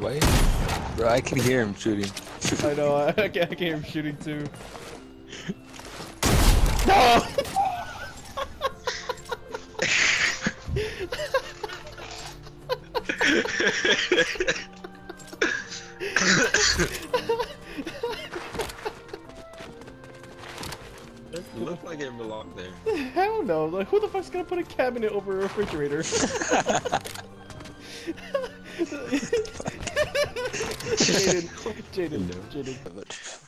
Wait, bro, I can hear him shooting. I know, I, I, can, I can hear him shooting too. No! It looked like it belonged there. Hell no! Like, who the fuck's gonna put a cabinet over a refrigerator? Jaden, Jaden, Jaden.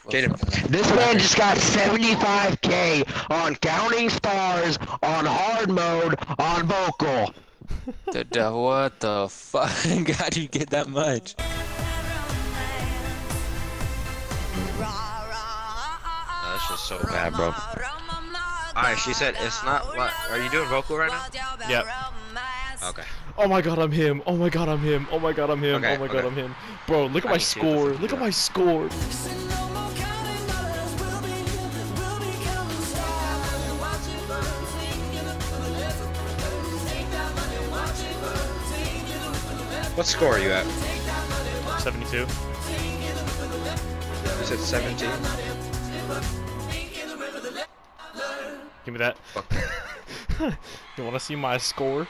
Jaden. This man just got 75k on counting stars, on hard mode, on vocal. Dude, uh, what the fuck? How do you get that much? That's just so bad, bro. Alright, she said it's not what. Are you doing vocal right now? Yep. Okay. Oh my god, I'm him. Oh my god, I'm him. Oh my god, I'm him. Okay, oh my god. I'm him. Bro, look at I my can see what the score. Look at my score. What score are you at? 72. You said 17? Give me that. Fuck. you wanna see my score?